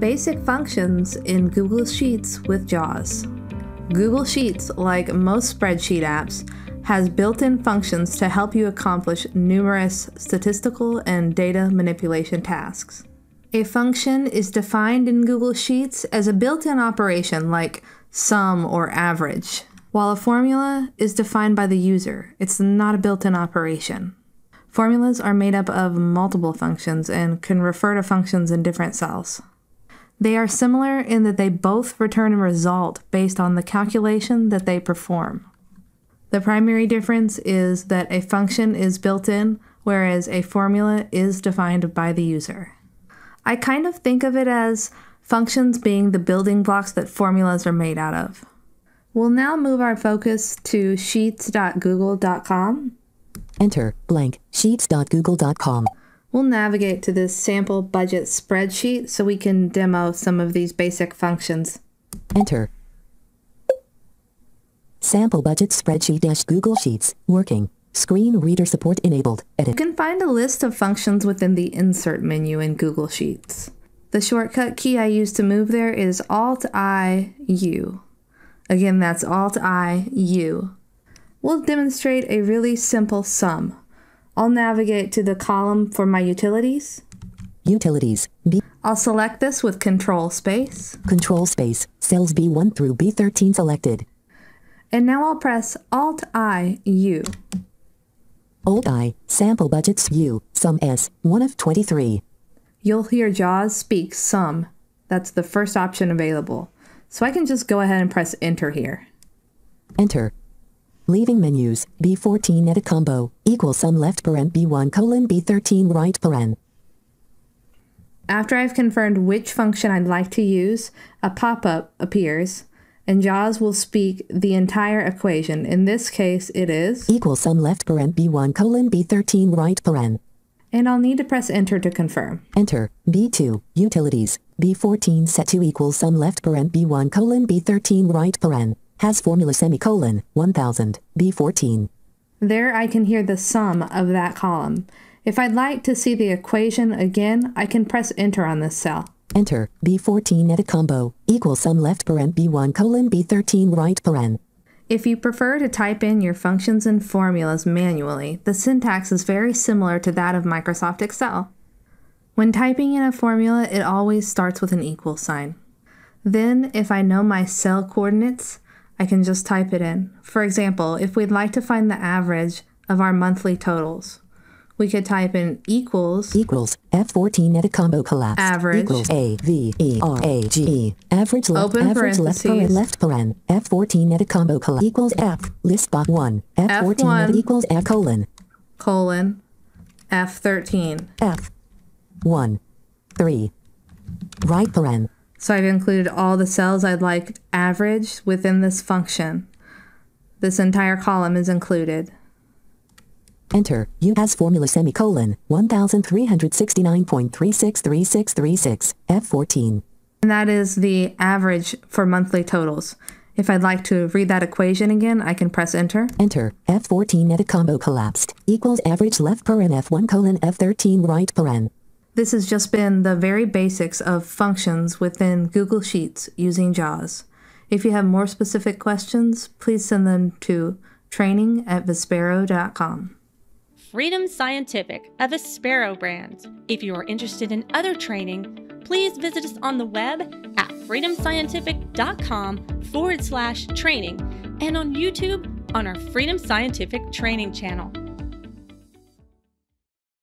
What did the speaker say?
Basic functions in Google Sheets with JAWS. Google Sheets, like most spreadsheet apps, has built in functions to help you accomplish numerous statistical and data manipulation tasks. A function is defined in Google Sheets as a built in operation like sum or average, while a formula is defined by the user. It's not a built in operation. Formulas are made up of multiple functions and can refer to functions in different cells. They are similar in that they both return a result based on the calculation that they perform. The primary difference is that a function is built in, whereas a formula is defined by the user. I kind of think of it as functions being the building blocks that formulas are made out of. We'll now move our focus to sheets.google.com. Enter blank sheets.google.com. We'll navigate to this sample budget spreadsheet so we can demo some of these basic functions. Enter. Sample budget spreadsheet dash Google Sheets. Working. Screen reader support enabled. You can find a list of functions within the Insert menu in Google Sheets. The shortcut key I use to move there is Alt-I-U. Again, that's Alt-I-U. We'll demonstrate a really simple sum. I'll navigate to the column for my utilities. Utilities. B. I'll select this with Control Space, Control space. Cells B1 through B13 selected. and now I'll press Alt-I-U. Alt I. Sample budgets U. Sum S. 1 of 23. You'll hear JAWS speak sum. That's the first option available. So I can just go ahead and press enter here. Enter. Leaving menus. B14 edit combo. Equals sum left paren B1 colon B13 right paren. After I've confirmed which function I'd like to use, a pop-up appears, and JAWS will speak the entire equation. In this case, it is, Equals sum left paren B1 colon B13 right paren. and I'll need to press enter to confirm. Enter. B2. Utilities. B14 set to equals sum left paren B1 colon B13 right paren. Has formula semicolon 1000. B14. There I can hear the sum of that column. If I'd like to see the equation again, I can press enter on this cell. Enter. B14 edit combo. Equals sum left paren B1 colon B13 right paren. If you prefer to type in your functions and formulas manually, the syntax is very similar to that of Microsoft Excel. When typing in a formula, it always starts with an equal sign. Then, if I know my cell coordinates, I can just type it in. For example, if we'd like to find the average of our monthly totals, we could type in equals Equals F14 edit combo collapse. Average. Equals A V E R A G E. Average left Open average left paren left paren. F14 edit combo collapse. Equals F. List box 1. F14 F1. edit equals F colon. colon F13. F. 1. 3. Right paren. So I've included all the cells I'd like averaged within this function. This entire column is included. Enter. U has formula semicolon 1369.363636. F14. And that is the average for monthly totals. If I'd like to read that equation again, I can press enter. Enter. F14 edit combo collapsed. Equals average left paren F1 colon F13 right paren. This has just been the very basics of functions within Google Sheets using JAWS. If you have more specific questions, please send them to training at vispero.com. Freedom Scientific, a Vispero brand. If you are interested in other training, please visit us on the web at freedomscientific.com forward slash training and on YouTube on our Freedom Scientific training channel.